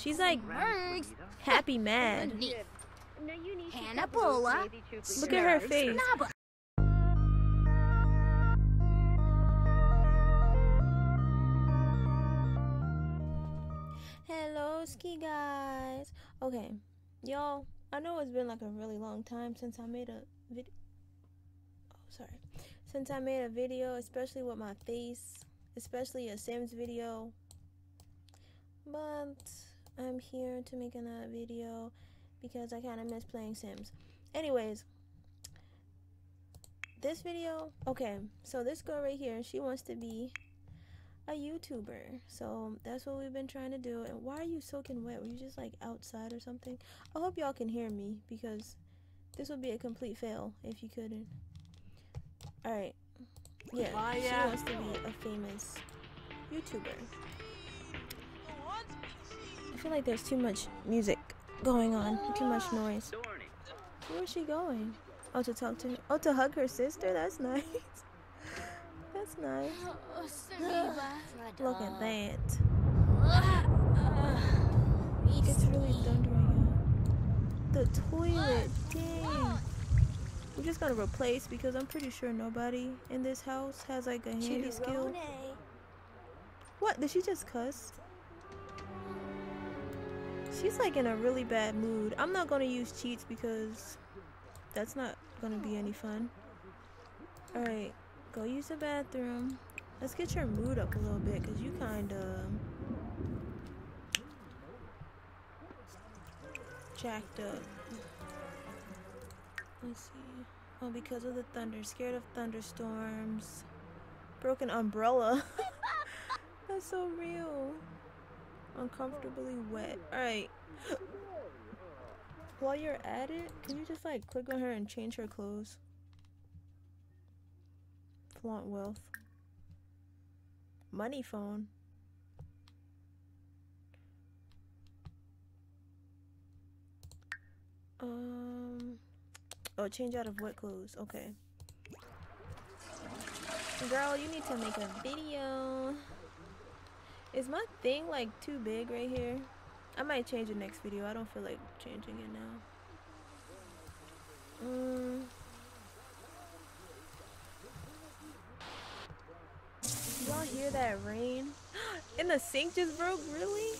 She's like Mergs. happy mad. Hannah Bola. Look at her face. Hello, ski guys. Okay, y'all. I know it's been like a really long time since I made a video. Oh, sorry. Since I made a video, especially with my face, especially a Sims video. But I'm here to make another video because I kind of miss playing Sims. Anyways, this video. Okay, so this girl right here, she wants to be a YouTuber. So that's what we've been trying to do. And why are you soaking wet? Were you just like outside or something? I hope y'all can hear me because this would be a complete fail if you couldn't. Alright. Yeah, she wants to be a famous YouTuber. I feel like there's too much music going on, too much noise. Where is she going? Oh, to talk to her. Oh, to hug her sister? That's nice. That's nice. Look at that. It's really thundering out. The toilet, dang. We're just gonna replace because I'm pretty sure nobody in this house has like a handy skill. What? Did she just cuss? She's like in a really bad mood. I'm not gonna use cheats because that's not gonna be any fun. Alright, go use the bathroom. Let's get your mood up a little bit because you kind of jacked up. Let's see. Oh, because of the thunder. Scared of thunderstorms. Broken umbrella. That's so real. Uncomfortably wet. Alright. While you're at it, can you just like click on her and change her clothes? Flaunt wealth. Money phone. Um. Oh, change out of what clothes? Okay. Girl, you need to make a video. Is my thing like too big right here? I might change the next video. I don't feel like changing it now. Mm. Y'all hear that rain? and the sink just broke? Really?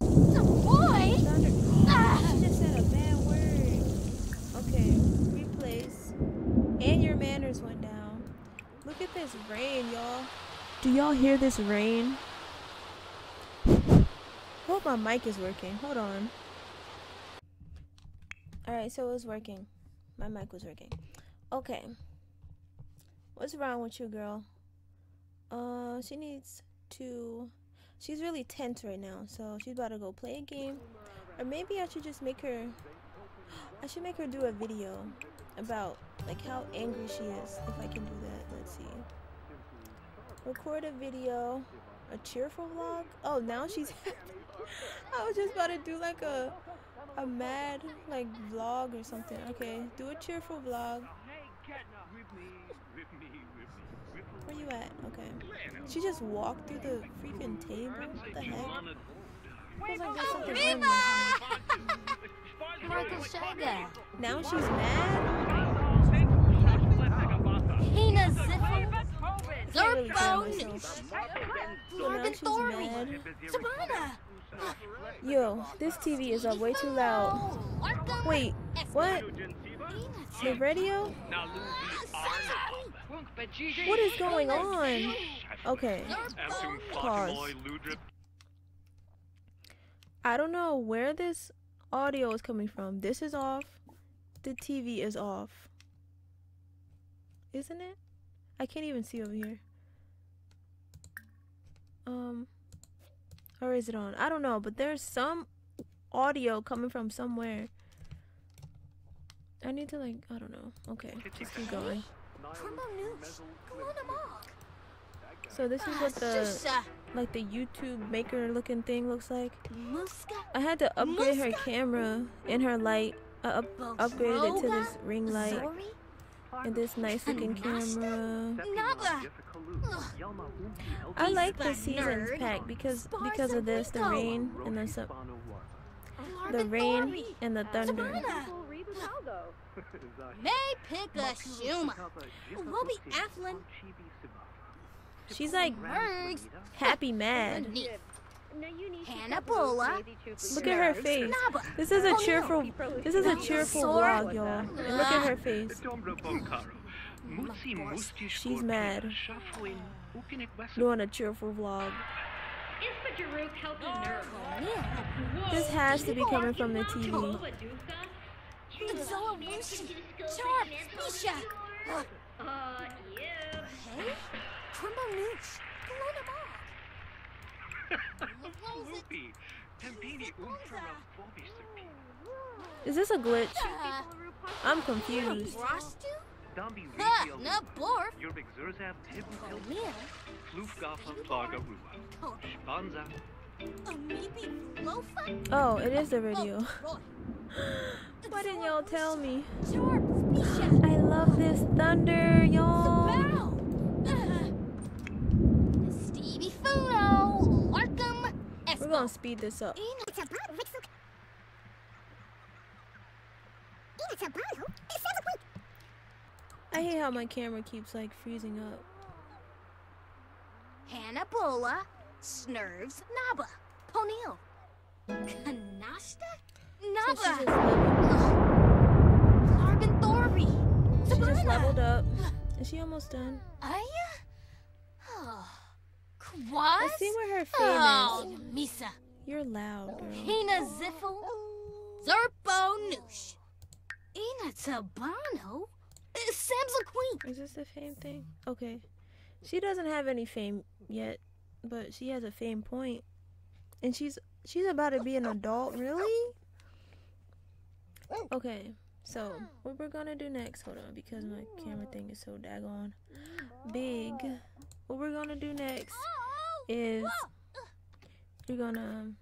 The boy. Thunder. Ah. She just said a bad word. Okay, replace. And your manners went down. Look at this rain, y'all. This rain? Hope my mic is working. Hold on. Alright, so it was working. My mic was working. Okay. What's wrong with you, girl? Uh, she needs to. She's really tense right now, so she's about to go play a game. Or maybe I should just make her. I should make her do a video about like how angry she is. If I can do that, let's see. Record a video, a cheerful vlog. Oh, now she's. I was just about to do like a a mad like vlog or something. Okay, do a cheerful vlog. Where you at? Okay. She just walked through the freaking table. What the heck? Feels like there's something wrong with her. Michael Shaga. Now she's mad. Hina Morgan she's Thorny. mad. Sabana. Yo, this TV is up way too loud. Wait, what? The radio? What is going on? Okay, pause. I don't know where this audio is coming from. This is off. The TV is off. Isn't it? I can't even see over here. Um, or is it on? I don't know, but there's some audio coming from somewhere. I need to like, I don't know. Okay, just keep going. Turbo Nooch. Come on, amok. So this is what the like the YouTube maker looking thing looks like. I had to upgrade her camera and her light. I up- upgraded it to this ring light Zori. And this nice looking camera. Naba. I like the seasons pack because because of this, the rain and the su- the rain and the thunder. May pick a Shuma. Robbie Athlon. She's like happy mad. Neat. Bola. Look at her face. This is a Oh, cheerful. This is a cheerful vlog, y'all. Look at her face. She's mad. Doing a cheerful vlog. This has to be coming from the TV. Is this a glitch? Mog. I'm confused. Rostu? Ha, na borf. Mia. Oh, Amibi Lofa? Oh, it is the video. Roy. Why didn't y'all tell me? I love this thunder, y'all. We're gonna speed this up. I hate how my camera keeps like freezing up. Hannabola, Snurves, Naba, Ponil, she Naba, just Thorby, she just leveled up. Is she almost done? Aya, uh, oh, Quaz, Let's see where her fame oh, is. Misa, You're loud, girl. Hina Ziffel, Zerpo Noosh, Ina Tabano, uh, Sam's a queen. Is this the fame thing? Okay. She doesn't have any fame yet, but she has a fame point. And she's she's about to be an adult, really? Okay. So, what we're going to do next, hold on because my camera thing is so daggone big. What we're going to do next is you're to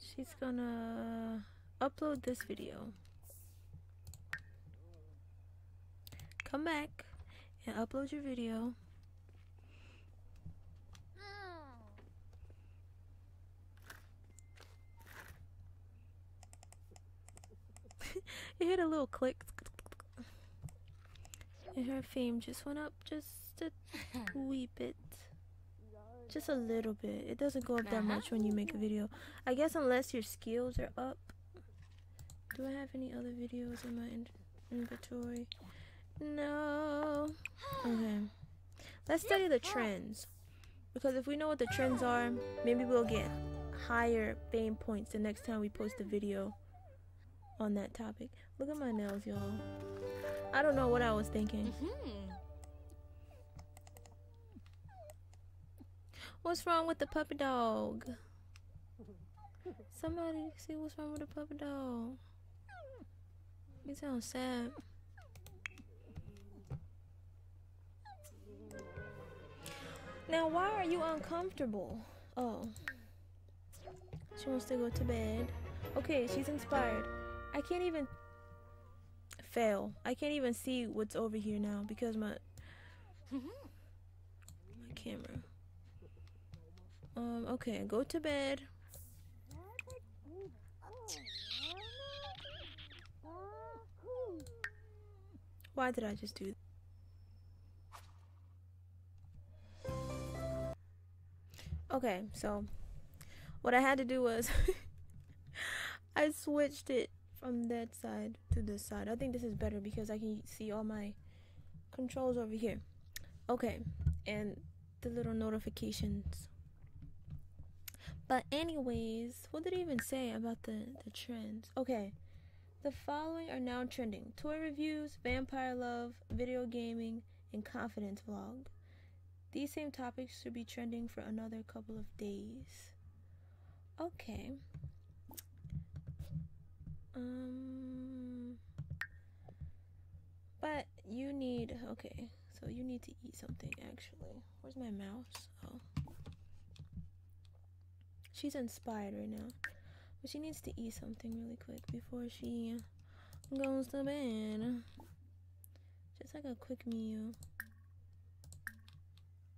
she's to upload this video. Come back and upload your video. it hit a little click. And her fame just went up just a wee bit. Just a little bit. It doesn't go up that Uh-huh. much when you make a video. I guess unless your skills are up. Do I have any other videos in my inventory? No. Okay. Let's study the trends. Because if we know what the trends are, maybe we'll get higher fame points the next time we post a video on that topic. Look at my nails, y'all. I don't know what I was thinking. Hmm. What's wrong with the puppy dog? Somebody see what's wrong with the puppy dog. He sounds sad. Now, why are you uncomfortable? Oh. She wants to go to bed. Okay, she's inspired. I can't even fail. I can't even see what's over here now because my my camera. Um, okay, go to bed. Why did I just do that? Okay, so what I had to do was I switched it from that side to this side. I think this is better because I can see all my controls over here. Okay, and the little notifications. But anyways, what did it even say about the the trends? Okay. The following are now trending. Toy reviews, vampire love, video gaming, and confidence vlog. These same topics should be trending for another couple of days. Okay. Um but you need okay, so you need to eat something actually. Where's my mouse? Oh. She's inspired right now. But she needs to eat something really quick before she goes to bed. Just like a quick meal.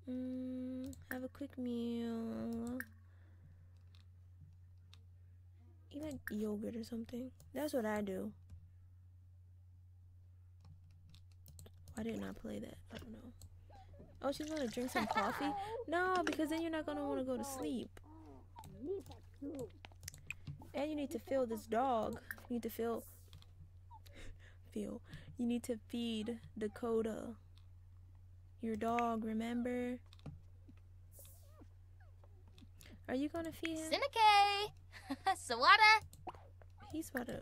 Mm, have a quick meal. Eat like yogurt or something. That's what I do. Why didn't I play that? I don't know. Oh, she's gonna drink some coffee? No, because then you're not gonna want to go to sleep. And you need to feel this dog. You need to feel. Feel. You need to feed Dakota. Your dog, remember? Are you gonna feed him? Sinake! Sawada! He's about to.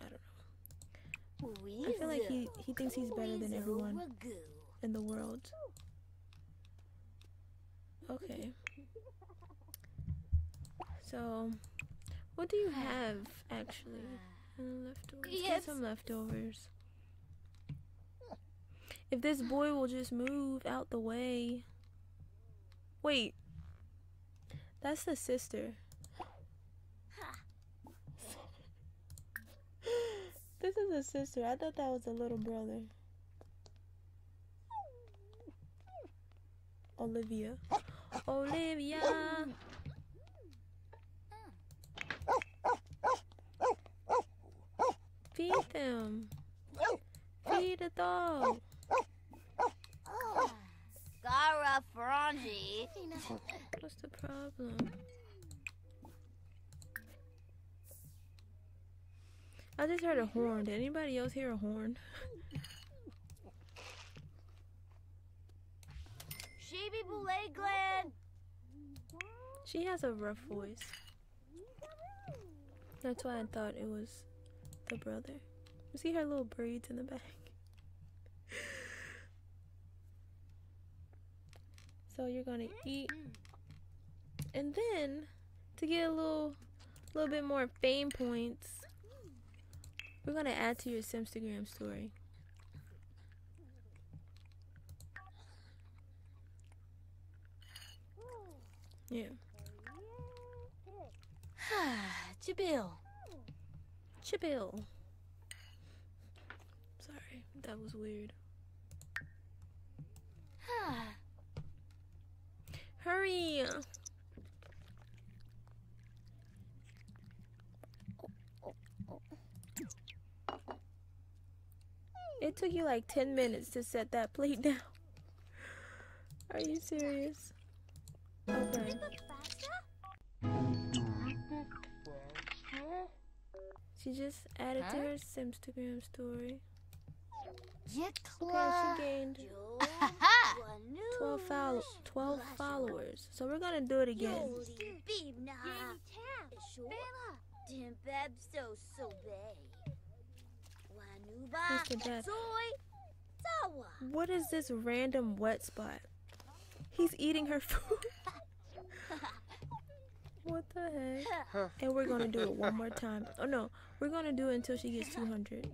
I don't know. I feel like he, he thinks he's better than everyone in the world. Okay. So, what do you have actually? Leftovers. Get Yes. some leftovers. If this boy will just move out the way. Wait. That's the sister. This is a sister. I thought that was a little brother. Olivia. Olivia. Feed them. Feed the dog. Gara Frangi. What's the problem? I just heard a horn. Did anybody else hear a horn? Shaby Boulay Glen. She has a rough voice. That's why I thought it was the brother. You see her little braids in the back? So you're gonna eat, and then to get a little, little bit more fame points, we're gonna add to your Simstagram story. Yeah, Jabil. Chibill. Sorry, that was weird. Hurry! It took you like 10 minutes to set that plate down. Are you serious? Okay. She just added to her Simstagram story. Okay, Jekla. she gained 12, follow- 12 followers. So we're gonna do it again. Mr. What is this random wet spot? He's eating her food. what the heck? And we're gonna do it one more time. Oh no, we're gonna do it until she gets 200.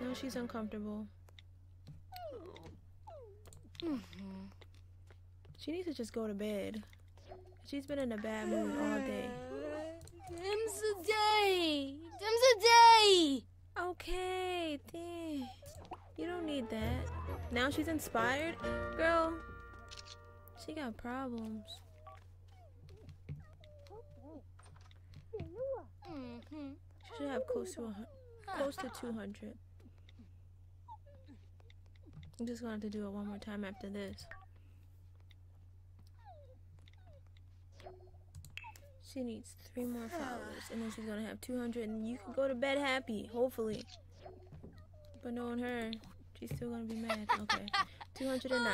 No, she's uncomfortable. She needs to just go to bed. She's been in a bad mood all day. Dim's a day. Dim's a day. Okay. You don't need that. Now she's inspired? Girl, she got problems. She should have close to a, close to 200. I'm just gonna have to do it one more time after this. She needs three more followers, and then she's gonna have 200, and you can go to bed happy, hopefully. But knowing her, she's still gonna be mad. Okay, 209.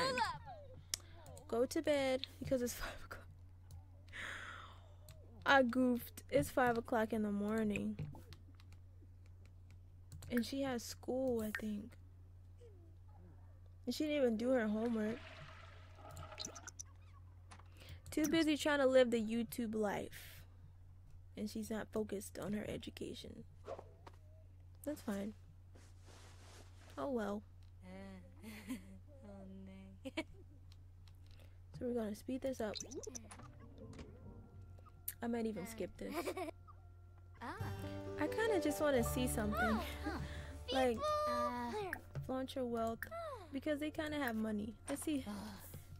Go to bed because it's 5 o'clock. I goofed. It's 5 o'clock in the morning. And she has school, I think. And she didn't even do her homework. Too busy trying to live the YouTube life. And she's not focused on her education. That's fine. Oh well. So we're gonna speed this up. I might even skip this. I kind of just want to see something. like, flaunt your wealth. Because they kind of have money. Let's see.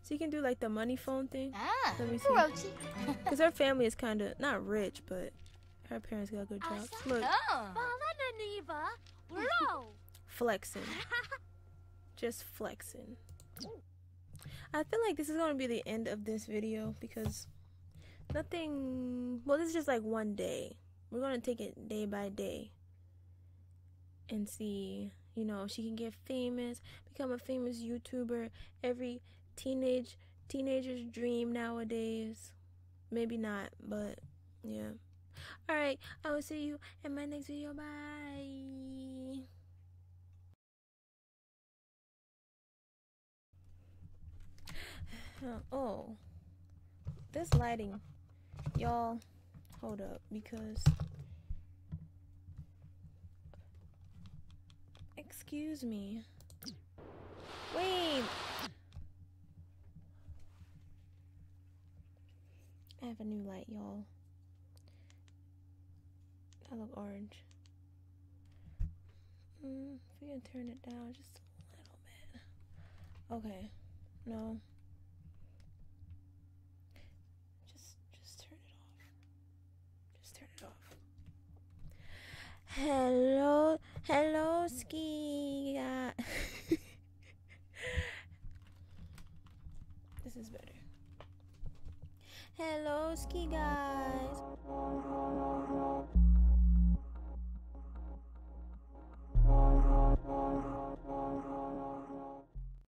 So you can do like the money phone thing. ah, Let me see. Because her family is kind of, not rich, but her parents got good jobs. Look, Oh. flexing. Just flexing. I feel like this is going to be the end of this video because nothing. Well, this is just like one day. We're going to take it day by day and see, you know, if she can get famous, become a famous YouTuber. Every teenage teenager's dream nowadays. Maybe not, but yeah. All right, I will see you in my next video. Bye. Oh, this lighting, y'all, hold up because. Excuse me. Wait. I have a new light, y'all. I look orange. Mm, if we can turn it down just a little bit. Okay. No. Just just turn it off. Just turn it off. Hello, hello, ski. this is better. Hello, ski guys.